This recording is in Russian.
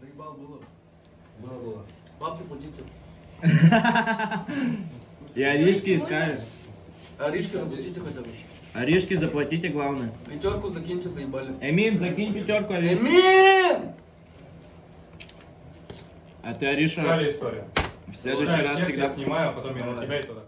Заебал было. Было, было. Бабки платите. И орешки искали. А орешки заплатите хотя бы. Орешки заплатите, главное. Пятерку закиньте, заебали. Эмин, закинь пятерку орешки. Эмин! А ты, Ариша, история. в следующий раз всегда... Я снимаю, а потом я на тебя и туда.